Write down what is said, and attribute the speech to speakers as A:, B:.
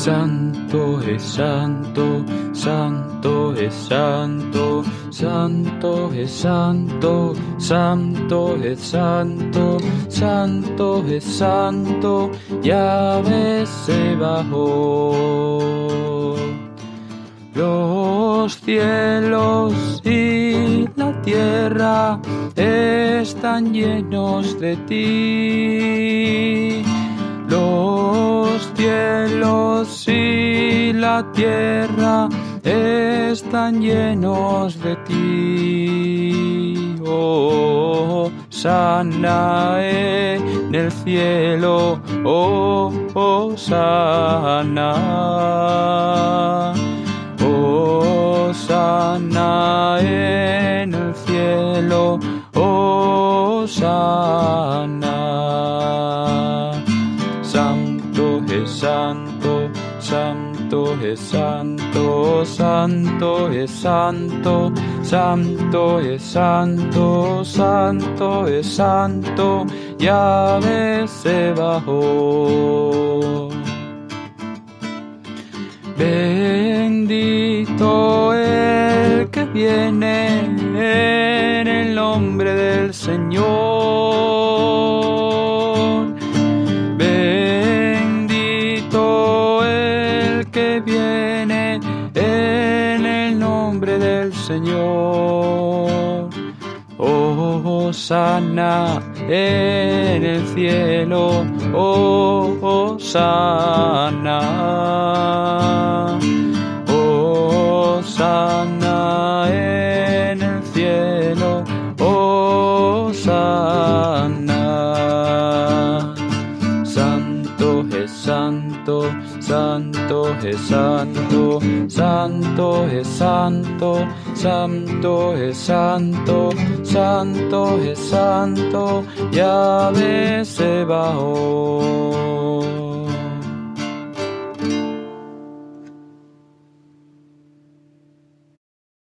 A: Santo es santo, santo es santo, santo es santo, santo es santo, santo es santo, Yahvé se bajó. Los cielos y la tierra están llenos de ti. Los cielos y la tierra están llenos de ti. Oh, sana en el cielo, oh, oh, sana. Oh, sana en el cielo, oh, sana. Santo es santo, santo es santo, santo es santo, santo es santo, santo es santo, Yahvé se bajó. Bendito el que viene en el nombre del Señor. En el nombre del Señor. Oh, sana en el cielo, oh, sana. Santo, santo es santo, santo es santo, santo es santo, santo es santo, Yahvé se bajó.